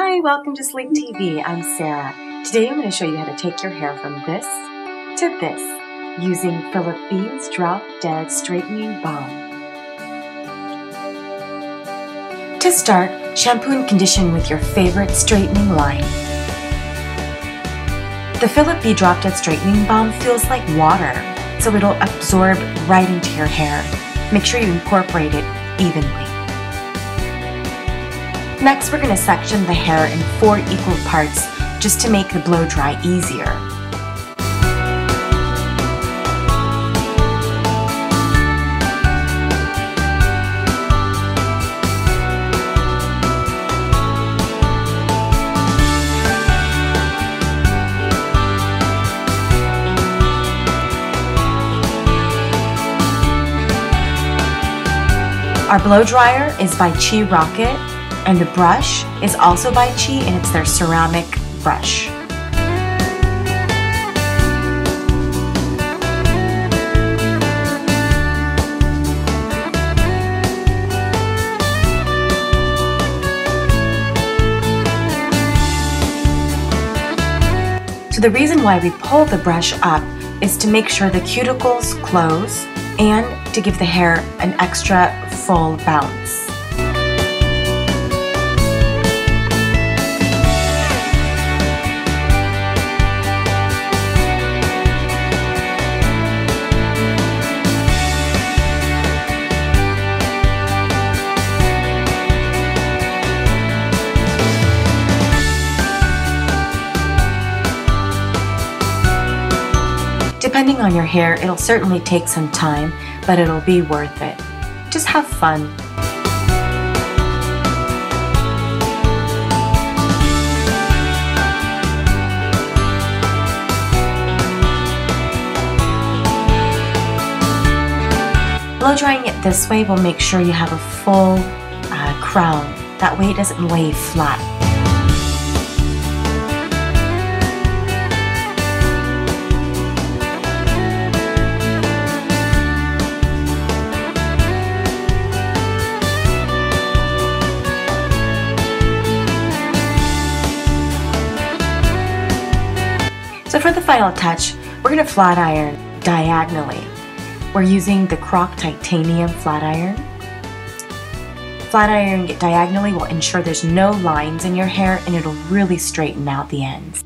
Hi, welcome to Sleek TV. I'm Sarah. Today I'm going to show you how to take your hair from this to this using Philip B's Drop Dead Straightening Balm. To start, shampoo and condition with your favorite straightening line. The Philip B Drop Dead Straightening Balm feels like water, so it'll absorb right into your hair. Make sure you incorporate it evenly. Next, we're going to section the hair in four equal parts just to make the blow dry easier. Our blow dryer is by Chi Rocket and the brush is also by Chi and it's their ceramic brush. So the reason why we pull the brush up is to make sure the cuticles close and to give the hair an extra full bounce. Depending on your hair, it'll certainly take some time, but it'll be worth it. Just have fun. Blow drying it this way will make sure you have a full uh, crown. That way it doesn't lay flat. So for the final touch, we're going to flat iron diagonally. We're using the Croc Titanium flat iron. Flat ironing it diagonally will ensure there's no lines in your hair and it'll really straighten out the ends.